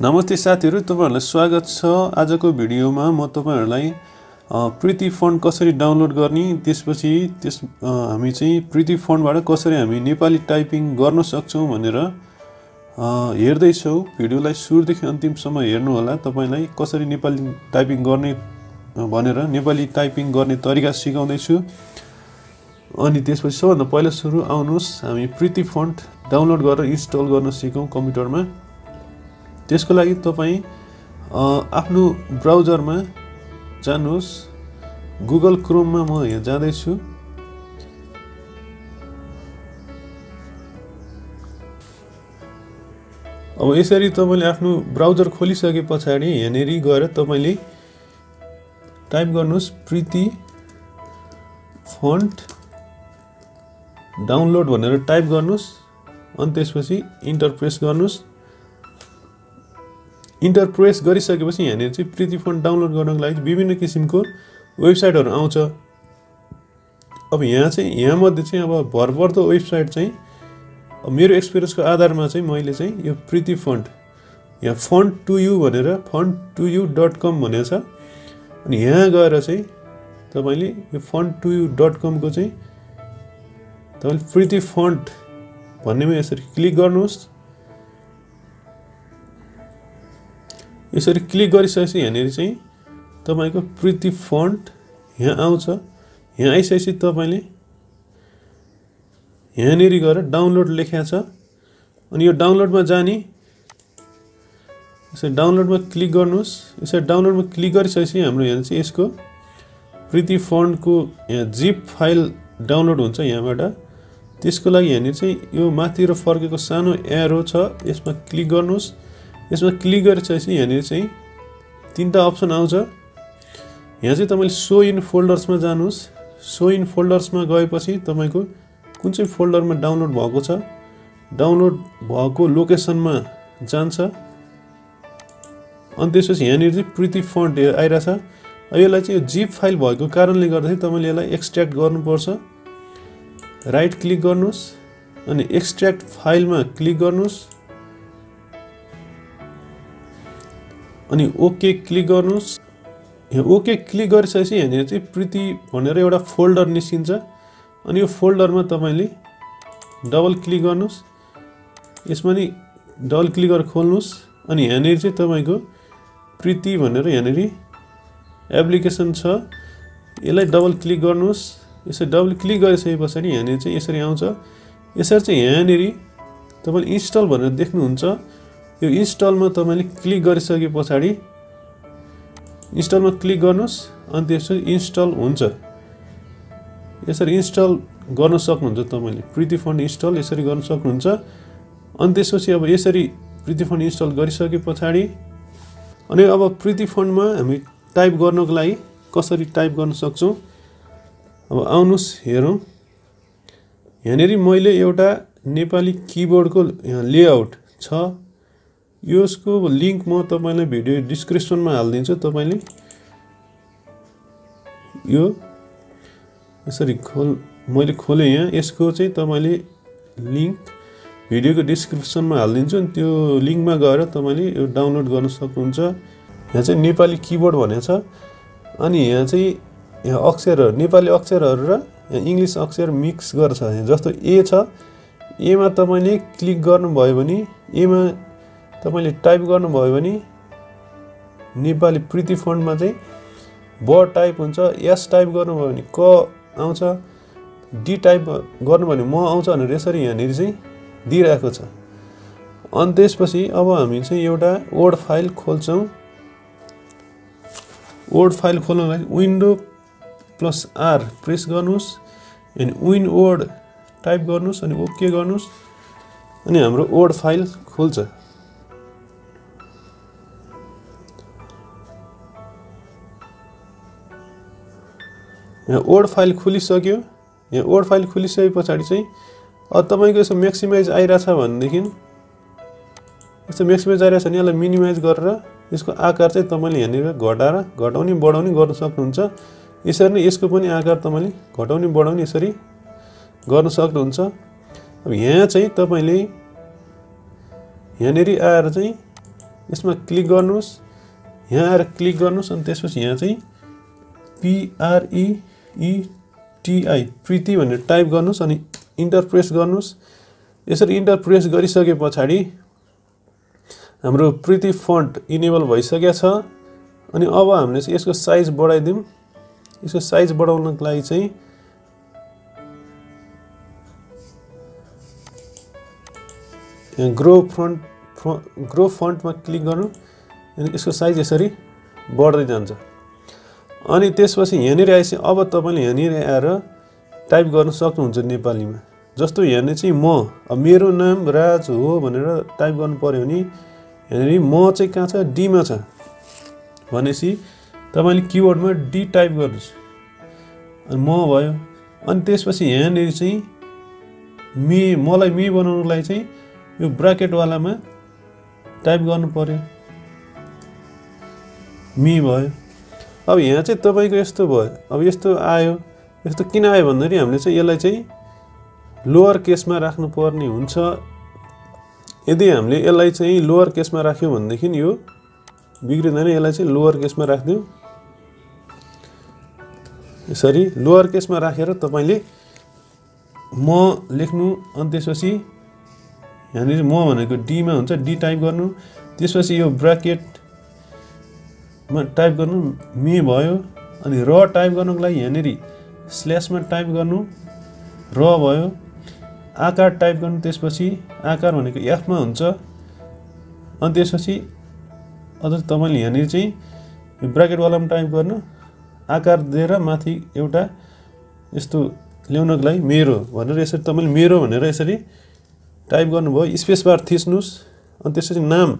नमस्ते साथीहरू तपाईँहरूलाई स्वागत छ। आजको भिडियोमा म तपाईँहरूलाई प्रीति फन्ड कसरी डाउनलोड गर्ने त्यसपछि त्यस हामी चाहिँ प्रीति फन्डबाट कसरी हामी नेपाली टाइपिङ गर्न सक्छौँ भनेर हेर्दैछौँ। भिडियोलाई सुरुदेखि अन्तिमसम्म हेर्नुहोला। तपाईँलाई कसरी नेपाली टाइपिङ गर्ने भनेर नेपाली टाइपिङ गर्ने तरिका सिकाउँदैछु। अनि त्यसपछि सबभन्दा पहिला सुरु आउनुहोस्। हामी प्रीति फन्ट डाउनलोड गरेर इन्स्टल गर्न सिकौँ कम्प्युटरमा। त्यसको लागि तपाईँ आफ्नो ब्राउजरमा जानुहोस्। गुगल क्रोममा म यहाँ जाँदैछु। अब यसरी तपाईँले आफ्नो ब्राउजर खोलिसके पछाडि यहाँनिर गएर तपाईँले टाइप गर्नुहोस् प्रीति फन्ट डाउनलोड भनेर टाइप गर्नुहोस् अनि त्यसपछि इन्टर प्रेस गर्नुहोस्। इन्टर प्रेस गरिसकेपछि यहाँनिर चाहिँ प्रीति फन्ड डाउनलोड गर्नको लागि विभिन्न किसिमको वेबसाइटहरू आउँछ। अब यहाँ चाहिँ यहाँमध्ये चाहिँ अब भरपर्दो वेबसाइट चाहिँ मेरो एक्सपिरियन्सको आधारमा चाहिँ मैले चाहिँ यो प्रीति फन्ड यहाँ फन्ड टु यु भनेर font to you dot com भनेको छ। अनि यहाँ गएर चाहिँ तपाईँले यो फन्ड टु यु डट कमको चाहिँ तपाईँले प्रीति फन्ट भन्नेमा यसरी क्लिक गर्नुहोस्। यसरी क्लिक गरिसकेपछि यहाँनिर चाहिँ तपाईँको प्रीति फन्ट यहाँ आउँछ। यहाँ आइसकेपछि तपाईँले यहाँनिर गएर डाउनलोड लेखा छ। अनि यो डाउनलोडमा जाने यसरी डाउनलोडमा क्लिक गर्नुहोस्। यसरी डाउनलोडमा क्लिक गरिसकेपछि हाम्रो यहाँ चाहिँ यसको प्रीति फन्डको यहाँ जिप फाइल डाउनलोड हुन्छ यहाँबाट। त्यसको लागि यहाँनिर चाहिँ यो माथितिर फर्केको सानो एरो छ यसमा क्लिक गर्नुहोस्। यसमा क्लिक गरिसकेपछि यहाँनिर चाहिँ तिनवटा अप्सन आउँछ। यहाँ चाहिँ तपाईँले सो इन फोल्डर्समा जानुहोस्। सो इन फोल्डर्समा गएपछि तपाईँको कुन चाहिँ फोल्डरमा डाउनलोड भएको छ डाउनलोड भएको लोकेसनमा जान्छ। अनि त्यसपछि यहाँनिर चाहिँ प्रीति फन्ट आइरहेछ। यसलाई चाहिँ यो जिप फाइल भएको कारणले गर्दाखेरि तपाईँले यसलाई एक्सट्र्याक्ट गर्नुपर्छ। राइट क्लिक गर्नुहोस् अनि एक्सट्र्याक्ट फाइलमा क्लिक गर्नुहोस्। अनि ओके क्लिक गर्नुहोस्। ओके क्लिक गरिसकेपछि यहाँनिर चाहिँ प्रीति भनेर एउटा फोल्डर निस्किन्छ। अनि यो फोल्डरमा तपाईँले डबल क्लिक गर्नुहोस्। यसमा नि डबल क्लिक गरेर खोल्नुहोस्। अनि यहाँनिर चाहिँ तपाईँको प्रीति भनेर यहाँनिर एप्लिकेसन छ। यसलाई डबल क्लिक गर्नुहोस्। यसरी डबल क्लिक गरिसके पछाडि यहाँनिर चाहिँ यसरी आउँछ। यसरी चाहिँ यहाँनिर तपाईँले इन्स्टल भनेर देख्नुहुन्छ। यो इन्स्टलमा तपाईँले क्लिक गरिसके पछाडि इन्स्टलमा क्लिक गर्नुहोस् अनि त्यसपछि इन्स्टल हुन्छ। यसरी इन्स्टल गर्न सक्नुहुन्छ तपाईँले। प्रीति फन्ड इन्स्टल यसरी गर्न सक्नुहुन्छ। अनि त्यसपछि अब यसरी प्रीति फन्ड इन्स्टल गरिसके पछाडि अनि अब प्रीति फन्डमा हामी टाइप गर्नको लागि कसरी टाइप गर्न सक्छौँ? अब आउनुहोस् हेरौँ। यहाँनिर मैले एउटा नेपाली किबोर्डको लेआउट छ। यसको लिङ्क म तपाईँलाई भिडियो डिस्क्रिप्सनमा हालिदिन्छु तपाईँले। यो यसरी खोल मैले खोलेँ यहाँ यसको चाहिँ तपाईँले लिङ्क भिडियोको डिस्क्रिप्सनमा हालिदिन्छु अनि त्यो लिङ्कमा गएर तपाईँले यो डाउनलोड गर्न सक्नुहुन्छ। यहाँ चाहिँ नेपाली किबोर्ड भनेको छ। अनि यहाँ चाहिँ यहाँ अक्षरहरू नेपाली अक्षरहरू र यहाँ इङ्ग्लिस अक्षर मिक्स गरेर छ यहाँ जस्तो ए छ एमा तपाईँले क्लिक गर्नुभयो भने एमा तपाईँले टाइप गर्नुभयो भने नेपाली प्रीति फन्डमा चाहिँ ब टाइप हुन्छ एस टाइप गर्नुभयो भने क आउँछ डी टाइप गर्नुभयो भने म आउँछ भनेर यसरी यहाँनिर चाहिँ दिइरहेको छ। अनि त्यसपछि अब हामी चाहिँ एउटा वर्ड फाइल खोल्छौँ। वर्ड फाइल खोल्नको लागि विन्डो प्लस आर प्रेस गर्नुहोस् अनि विन वर्ड टाइप गर्नुहोस् अनि ओके गर्नुहोस् अनि हाम्रो वर्ड फाइल खोल्छ। यहाँ वर्ड फाइल खुलिसक्यो। यहाँ वर्ड फाइल खुलिसके पछाडि चाहिँ अब तपाईँको यसो म्याक्सिमाइज आइरहेछ भनेदेखि यस्तो म्याक्सिमाइज आइरहेछ भने यसलाई मिनिमाइज गरेर यसको आकार चाहिँ तपाईँले यहाँनिर घटाएर घटाउने बढाउने गर्न सक्नुहुन्छ। यसरी नै यसको पनि आकार तपाईँले घटाउने बढाउने यसरी गर्न सक्नुहुन्छ। अब यहाँ चाहिँ तपाईँले यहाँनिर आएर चाहिँ यसमा क्लिक गर्नुहोस्। यहाँ आएर क्लिक गर्नुहोस् अनि त्यसपछि यहाँ चाहिँ पिआरइइटिआई प्रीति भनेर टाइप गर्नुहोस् अनि इन्टर प्रेस गर्नुहोस्। यसरी इन्टर प्रेस गरिसके पछाडि हाम्रो प्रीति फन्ट इनेबल भइसकेको छ अनि अब हामीले चाहिँ यसको साइज बढाइदिउँ। यसको साइज बढाउनको लागि चाहिँ ग्रो फ्रन्ट फ्र ग्रो फन्टमा क्लिक गर्नु अनि यसको साइज यसरी बढ्दै जान्छ। अनि त्यसपछि यहाँनिर आएपछि अब तपाईँले यहाँनिर आएर टाइप गर्न सक्नुहुन्छ नेपालीमा। जस्तो यहाँनिर चाहिँ म मेरो नाम राज हो भनेर टाइप गर्नु पऱ्यो भने यहाँनिर म चाहिँ कहाँ छ? डीमा छ। भनेपछि तपाईँले किबोर्डमा डी टाइप गर्नुहोस्। अनि म भयो। अनि त्यसपछि यहाँनिर चाहिँ मे मलाई मे बनाउनुको लागि चाहिँ यो ब्राकेटवालामा टाइप गर्नु पऱ्यो मी भयो। अब यहाँ चाहिँ तपाईँको यस्तो भयो। अब यस्तो आयो यस्तो किन आयो भन्दाखेरि हामीले चाहिँ यसलाई चाहिँ लोवर केसमा राख्नुपर्ने हुन्छ। यदि हामीले यसलाई चाहिँ लोवर केसमा राख्यौँ भनेदेखि यो बिग्रिँदैन यसलाई चाहिँ लोवर केसमा राखिदिउँ। यसरी लोवर केसमा राखेर तपाईँले म लेख्नु अनि त्यसपछि यहाँनिर म भनेको डीमा हुन्छ डी टाइप गर्नु। त्यसपछि यो ब्राकेटमा टाइप गर्नु मे भयो अनि र टाइप गर्नुको लागि यहाँनिर स्ल्यासमा टाइप गर्नु र भयो आकार टाइप गर्नु त्यसपछि आकार भनेको एफमा हुन्छ अनि त्यसपछि अझ तपाईँले यहाँनिर चाहिँ ब्राकेटवालामा टाइप गर्नु आकार दिएर माथि एउटा यस्तो ल्याउनको लागि मेरो भनेर यसरी तपाईँले मेरो भनेर यसरी टाइप गर्नुभयो। स्पेस बार थिच्नुहोस् अनि त्यसपछि नाम।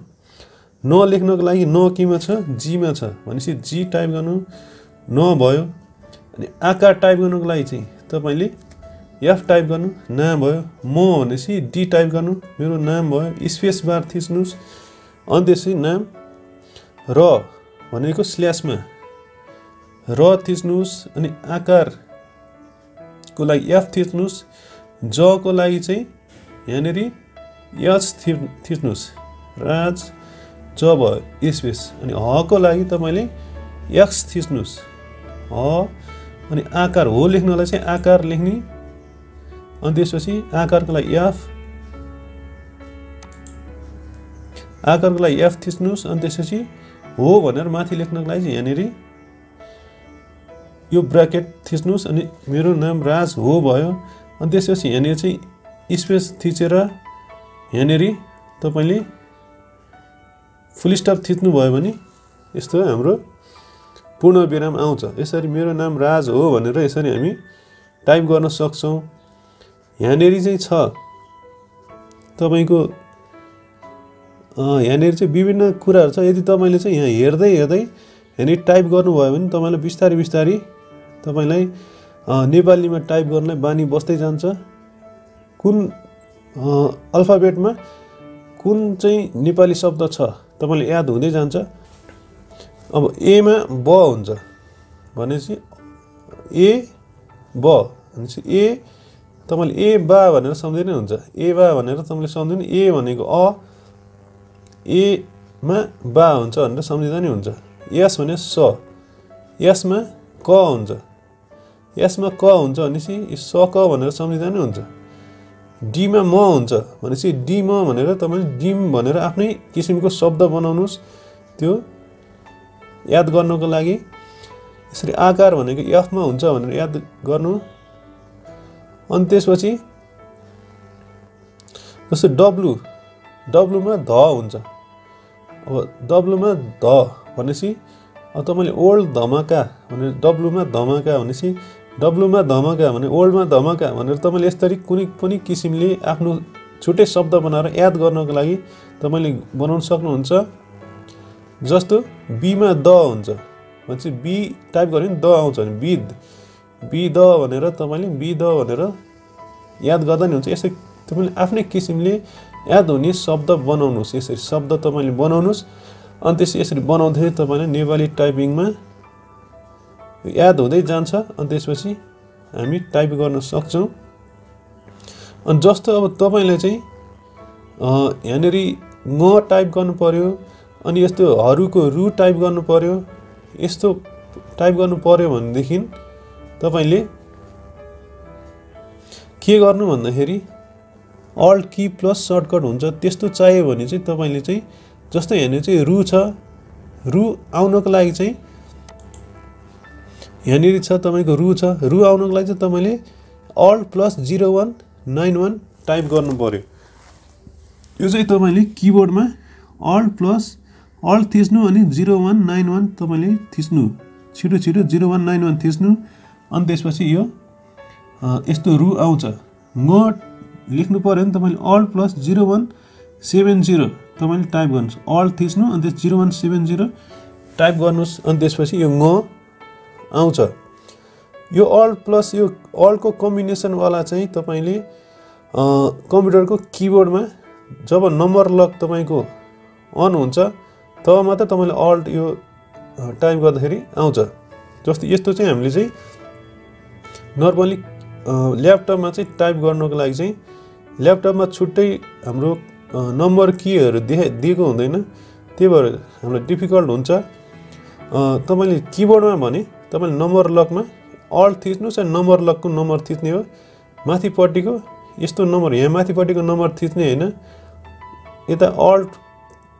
न लेख्नको लागि न केमा छ जीमा छ। भनेपछि जी टाइप गर्नु न भयो। अनि आकार टाइप गर्नुको लागि चाहिँ तपाईँले एफ टाइप गर्नु नाम भयो म भनेपछि डी टाइप गर्नु मेरो नाम भयो स्पेस बार थिच्नुहोस्। अनि त्यसपछि नाम र भनेको स्ल्यासमा र थिच्नुहोस् अनि आकारको लागि एफ थिच्नुहोस्। जको लागि चाहिँ यहाँनिर यच थि थिच्नुहोस्। राज ज भयो स्पेस अनि हको लागि तपाईँले एक्स थिच्नुहोस्। ह अनि आकार हो लेख्नलाई चाहिँ आकार लेख्ने। अनि त्यसपछि आकारको लागि एफ। आकारको लागि एफ थिच्नुहोस् अनि त्यसपछि हो भनेर माथि लेख्नको लागि चाहिँ यहाँनिर यो ब्राकेट थिच्नुहोस् अनि मेरो नाम राज हो भयो। अनि त्यसपछि यहाँनिर चाहिँ स्पेस थिचेर यहाँनिर तपाईँले फुल स्टप थिच्नुभयो भने यस्तो हाम्रो पूर्ण विराम आउँछ। यसरी मेरो नाम राज हो भनेर यसरी हामी टाइप गर्न सक्छौँ। यहाँनिर चाहिँ छ। तपाईँको यहाँनिर चाहिँ विभिन्न कुराहरू छ। यदि तपाईँले चाहिँ यहाँ हेर्दै हेर्दै यहाँनिर टाइप गर्नुभयो भने तपाईँलाई बिस्तारै बिस्तारै तपाईँलाई नेपालीमा टाइप गर्नलाई बानी बस्दै जान्छ। कुन अल्फाबेटमा कुन चाहिँ नेपाली शब्द छ? तपाईँले याद हुँदै जान्छ। अब एमा ब हुन्छ। भनेपछि ए ब। भनेपछि ए तपाईँले ए बा भनेर सम्झिनै हुन्छ। ए बा भनेर तपाईँले सम्झिनु ए भनेको अ एमा बा हुन्छ भनेर सम्झिँदा नि हुन्छ। यस भने स। यसमा क हुन्छ। यसमा क हुन्छ भनेपछि स क भनेर सम्झिँदा नि हुन्छ। डीमा म हुन्छ भनेपछि डिम भनेर तपाईँले डिम भनेर आफ्नै किसिमको शब्द बनाउनुहोस्। त्यो याद गर्नको लागि। यसरी आकार भनेको एफमा हुन्छ भनेर याद गर्नु। अनि त्यसपछि जस्तै डब्लु डब्लुमा ध हुन्छ। अब डब्लुमा ध भनेपछि अब तपाईँले ओल्ड धमाका भनेर डब्लुमा धमाका भनेपछि डब्लुमा धमाका भने ओल्डमा धमाका भनेर तपाईँले यसरी कुनै पनि किसिमले आफ्नो छुट्टै शब्द बनाएर याद गर्नको लागि तपाईँले बनाउन सक्नुहुन्छ। जस्तो बीमा द हुन्छ भनेपछि बी टाइप गऱ्यो भने द आउँछ भने बिद बी द भनेर तपाईँले बी द भनेर याद गर्दा नि हुन्छ। यसरी तपाईँले आफ्नै किसिमले याद हुने शब्द बनाउनुहोस् यसरी शब्द तपाईँले बनाउनुहोस्। अनि त्यसरी यसरी बनाउँदाखेरि तपाईँले नेपाली टाइपिङमा याद हुँदै जान्छ। अनि त्यसपछि हामी टाइप गर्न सक्छौँ। अनि जस्तो अब तपाईँलाई चाहिँ यहाँनिर ङ टाइप गर्नु पऱ्यो अनि यस्तो हरूको रु टाइप गर्नु पर्यो यस्तो टाइप गर्नु पर्यो भनेदेखि तपाईँले के गर्नु भन्दाखेरि अल्ट कि प्लस सर्टकट हुन्छ त्यस्तो चाहियो भने चाहिँ तपाईँले चाहिँ जस्तो यहाँनिर चाहिँ रु छ रु आउनको लागि चाहिँ यहाँनिर छ तपाईँको रु छ। रु आउनको लागि चाहिँ तपाईँले alt plus zero one nine one type गर्नु पऱ्यो यो चाहिँ तपाईँले किबोर्डमा अल्ट प्लस अल्ट थिच्नु अनि जिरो वान नाइन वान तपाईँले थिच्नु। छिटो छिटो जिरो वान नाइन वान थिच्नु। अनि त्यसपछि यो यस्तो रु आउँछ। म लेख्नु पऱ्यो भने तपाईँले alt plus zero one seven zero तपाईँले टाइप गर्नुहोस्। अल्ट थिच्नु अनि त्यस zero one seven zero type गर्नुहोस्। अनि त्यसपछि यो ङ आउँछ। यो अल्ट प्लस यो अल्टको कम्बिनेसनवाला चाहिँ तपाईँले कम्प्युटरको किबोर्डमा जब नम्बर लक तपाईँको अन हुन्छ तब मात्र तपाईँले अल्ट यो टाइप गर्दाखेरि आउँछ। जस्तो यस्तो चाहिँ हामीले चाहिँ नर्मली ल्यापटपमा चाहिँ टाइप गर्नको लागि चाहिँ ल्यापटपमा छुट्टै हाम्रो नम्बर किहरू देखा दिएको हुँदैन। त्यही भएर हामीलाई डिफिकल्ट हुन्छ। तपाईँले किबोर्डमा भने तपाईँले नम्बर लकमा अल्ट थिच्नुहोस् अनि नम्बर लकको नम्बर थिच्ने हो। माथिपट्टिको यस्तो नम्बर यहाँ माथिपट्टिको नम्बर थिच्ने होइन। यता अल्ट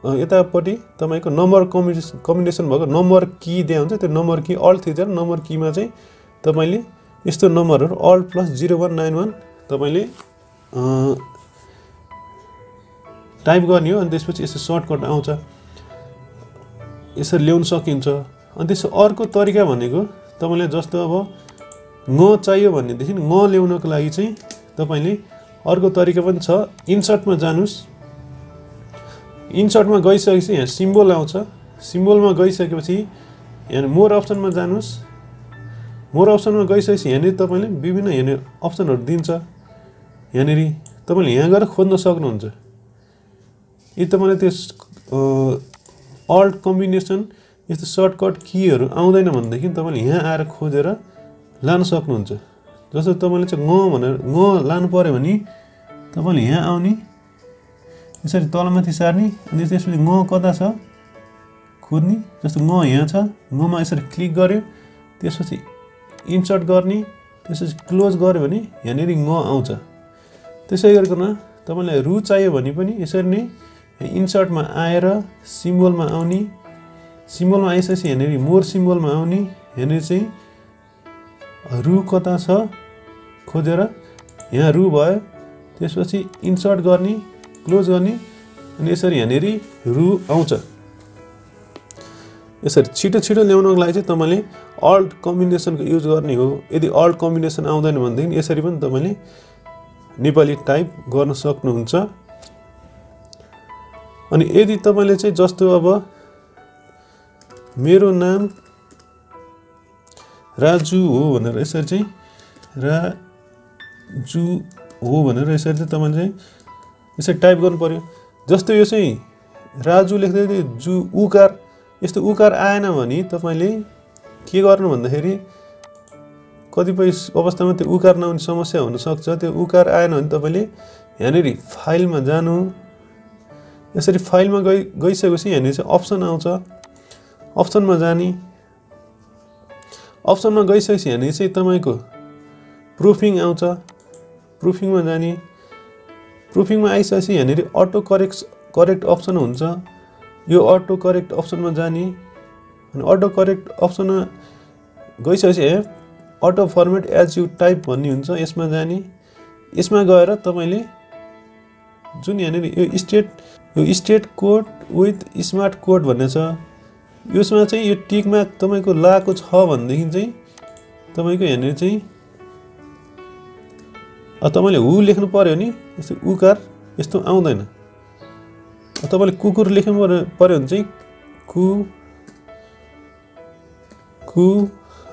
यतापट्टि तपाईँको नम्बर कम्बिनेसन कम्बिनेसन भएको नम्बर कि दिया हुन्छ। त्यो नम्बर कि अल्ट थिचेर नम्बर किमा चाहिँ तपाईँले यस्तो नम्बरहरू alt plus zero one nine one तपाईँले टाइप गर्ने हो। अनि त्यसपछि यसो सर्टकट आउँछ। यसरी ल्याउन सकिन्छ। अनि त्यसो अर्को तरिका भनेको तपाईँलाई जस्तो अब ङ चाहियो भनेदेखि ङ ल्याउनको लागि चाहिँ तपाईँले अर्को तरिका पनि छ। इन्सर्टमा जानुहोस्। इन्सर्टमा गइसकेपछि यहाँ सिम्बल आउँछ। सिम्बलमा गइसकेपछि यहाँ मोर अप्सनमा जानुहोस्। मोर अप्सनमा गइसकेपछि यहाँनिर तपाईँले विभिन्न यहाँनिर अप्सनहरू दिन्छ। यहाँनिर तपाईँले यहाँ गएर खोज्न सक्नुहुन्छ। यदि तपाईँलाई त्यस अल्ट कम्बिनेसन यस्तो सर्टकट किहरू आउँदैन भनेदेखि तपाईँले यहाँ आएर खोजेर लान सक्नुहुन्छ। जस्तो तपाईँले चाहिँ ङ भनेर ङ लानु पऱ्यो भने तपाईँले यहाँ आउने यसरी तलमाथि सार्ने अनि त्यसपछि ङ कता छ खोज्ने जस्तो ङ यहाँ छ ङमा यसरी क्लिक गऱ्यो त्यसपछि इन्सर्ट गर्ने त्यसपछि क्लोज गऱ्यो भने यहाँनिर ङ आउँछ। त्यसै गरिकन तपाईँलाई रु चाहियो भने पनि यसरी नै इन्सर्टमा आएर सिम्बलमा आउने सिम्बलमा आइसकेपछि यहाँनिर मोर सिम्बलमा आउने यहाँनिर चाहिँ रु कता छ खोजेर यहाँ रु भयो त्यसपछि इन्सर्ट गर्ने क्लोज गर्ने अनि यसरी यहाँनिर रु आउँछ। यसरी छिटो छिटो ल्याउनको लागि चाहिँ तपाईँले अल्ट कम्बिनेसनको युज गर्ने हो। यदि अल्ट कम्बिनेसन आउँदैन भनेदेखि यसरी पनि तपाईँले नेपाली टाइप गर्न सक्नुहुन्छ। अनि यदि तपाईँले चाहिँ जस्तो अब मेरो नाम राजु हो भनेर यसरी चाहिँ राजु हो भनेर यसरी चाहिँ तपाईँले चाहिँ यसरी टाइप गर्नु पऱ्यो जस्तो यो चाहिँ राजु लेख्दै जु उकार। यस्तो उकार आएन भने तपाईँले के गर्नु भन्दाखेरि कतिपय अवस्थामा त्यो उकार नआउने समस्या हुनसक्छ। त्यो उकार आएन भने तपाईँले यहाँनिर फाइलमा जानु। यसरी फाइलमा गइ गइसकेपछि यहाँनिर चाहिँ अप्सन आउँछ। अप्सनमा जाने। अप्सनमा गइसकेपछि यहाँनिर चाहिँ तपाईँको प्रुफिङ आउँछ। प्रुफिङमा जाने। प्रुफिङमा आइसकेपछि यहाँनिर अटो करेक्ट करेक्ट अप्सन हुन्छ। यो अटो करेक्ट अप्सनमा जाने। अनि अटो करेक्ट अप्सनमा गइसकेपछि auto format as you type भन्ने हुन्छ यसमा जाने। यसमा गएर तपाईँले जुन यहाँनिर यो स्टेट यो straight quotes with smart quotes भन्ने छ। यसमा चाहिँ यो टिकमा तपाईँको लगाएको छ भनेदेखि चाहिँ तपाईँको यहाँनिर चाहिँ तपाईँले हु लेख्नु पऱ्यो भने यस्तो उकार यस्तो आउँदैन। तपाईँले कुकुर लेख्नु पर्यो पऱ्यो भने चाहिँ कु कु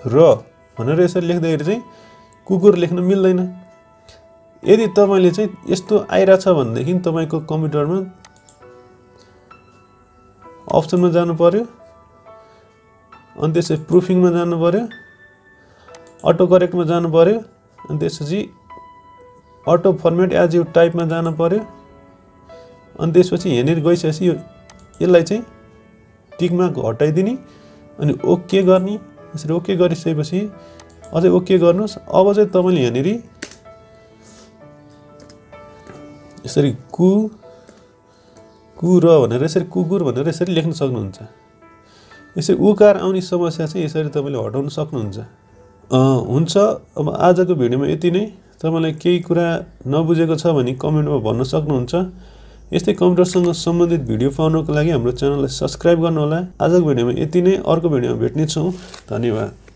र भनेर यसरी लेख्दाखेरि चाहिँ कुकुर लेख्न मिल्दैन। यदि तपाईँले चाहिँ यस्तो आइरहेछ भनेदेखि तपाईँको कम्प्युटरमा अप्सनमा जानु पऱ्यो अनि त्यसपछि प्रुफिङमा जानु पऱ्यो अटो करेक्टमा जानु पऱ्यो अनि त्यसपछि अटो फर्मेट एज यु टाइपमा जानु पऱ्यो अनि त्यसपछि यहाँनिर गइसकेपछि यो यसलाई चाहिँ टिक मार्क हटाइदिने अनि ओके गर्ने यसरी ओके गरिसकेपछि अझै ओके गर्नुहोस्। अब चाहिँ तपाईँले यहाँनिर यसरी कु कु र भनेर यसरी कुकुर भनेर यसरी लेख्न सक्नुहुन्छ। यसरी उकार आउने समस्या चाहिँ यसरी तपाईँले हटाउन सक्नुहुन्छ। हुन्छ अब आजको भिडियोमा यति नै। तपाईँलाई केही कुरा नबुझेको छ भने कमेन्टमा भन्न सक्नुहुन्छ। यस्तै कम्प्युटरसँग सम्बन्धित भिडियो पाउनको लागि हाम्रो च्यानललाई सब्सक्राइब गर्नुहोला। आजको भिडियोमा यति नै। अर्को भिडियोमा भेट्नेछौँ। धन्यवाद।